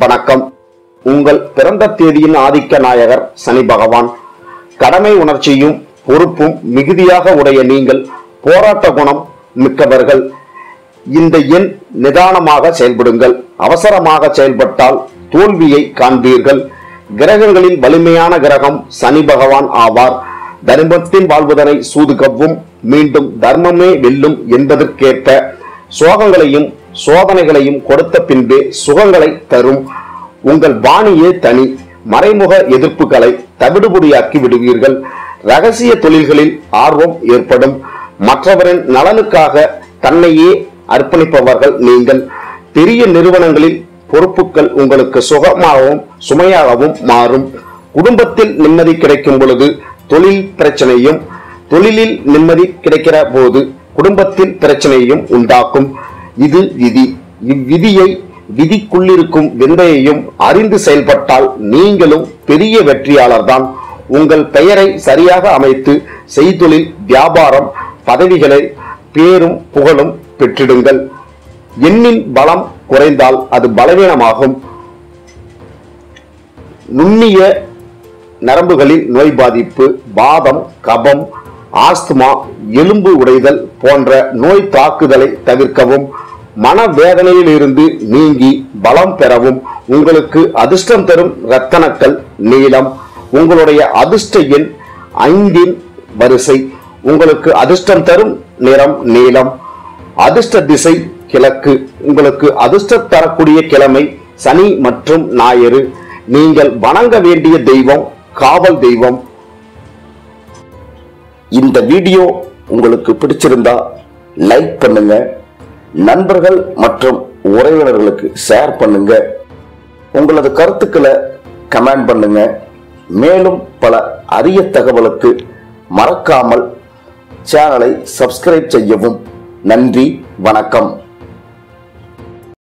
வணக்கம். உங்கள் பிறந்த தேதியின் ஆதிக்க நாயகர் சனி பகவான். கடமை உணர்ச்சியும் பொறுப்பும் மிகுதியாக உடைய நீங்கள் போராட்ட குணம் மிக்கவர்கள். இந்த எண் நிதானமாக செயல்படுங்கள். அவசரமாக செயல்பட்டால் தோல்வியை காண்பீர்கள். கிரகங்களில் வலிமையான கிரகம் சனி பகவான் ஆவார். தர்மத்தின் வாழ்வதனை சூதுகவும் மீண்டும் தர்மமே வெல்லும் என்பதற்கேற்ப சோகங்களையும் சோதனைகளையும் கொடுத்த பின்பே சுகங்களை தரும். உங்கள் பாணியே தனி மறைமுக எதிர்ப்புகளை தவிடுபடியாக்கி விடுவீர்கள். ரகசிய தொழில்களில் ஆர்வம் ஏற்படும். மற்றவரின் நலனுக்காக தன்னையே அர்ப்பணிப்பவர்கள் நீங்கள். பெரிய நிறுவனங்களில் பொறுப்புகள் உங்களுக்கு சுகமாகவும் சுமையாகவும் மாறும். குடும்பத்தில் நிம்மதி கிடைக்கும் பொழுது தொழில் பிரச்சனையும் தொழிலில் நிம்மதி கிடைக்கிற போது குடும்பத்தில் பிரச்சனையும் உண்டாக்கும். இது விதி. இவ்விதியை விதிக்குள்ளிருக்கும் விந்தையையும் அறிந்து செயல்பட்டால் நீங்களும் பெரிய வெற்றியாளர்தான். உங்கள் பெயரை சரியாக அமைத்து செய்தொழில் வியாபாரம் பதவிகளை பேரும் புகழும் பெற்றிடுங்கள். எண்ணின் பலம் குறைந்தால் அது பலவீனமாகும். நுண்ணிய நரம்புகளில் நோய் பாதிப்பு வாதம் கபம் ஆஸ்துமா எலும்பு உடைதல் போன்ற நோய் தாக்குதலை தவிர்க்கவும் மனவேதனையிலிருந்து நீங்கி பலம் பெறவும் உங்களுக்கு அதிர்ஷ்டம் தரும் ரத்தனக்கல் நீளம் உங்களுடைய அதிர்ஷ்ட எண் ஐந்தின் வரிசை உங்களுக்கு அதிர்ஷ்டம் தரும் நிறம் நீளம் அதிர்ஷ்ட திசை கிழக்கு உங்களுக்கு அதிர்ஷ்ட தரக்கூடிய கிழமை சனி மற்றும் ஞாயிறு. நீங்கள் வணங்க வேண்டிய தெய்வம் காவல் தெய்வம் இந்த வீடியோ உங்களுக்கு பிடிச்சிருந்தா லைக் பண்ணுங்க. நண்பர்கள் மற்றும் உறவினர்களுக்கு ஷேர் பண்ணுங்க. உங்களது கருத்துக்களை கமெண்ட் பண்ணுங்க. மேலும் பல அரிய தகவலுக்கு மறக்காமல் சேனலை சப்ஸ்கிரைப் செய்யவும். நன்றி வணக்கம்.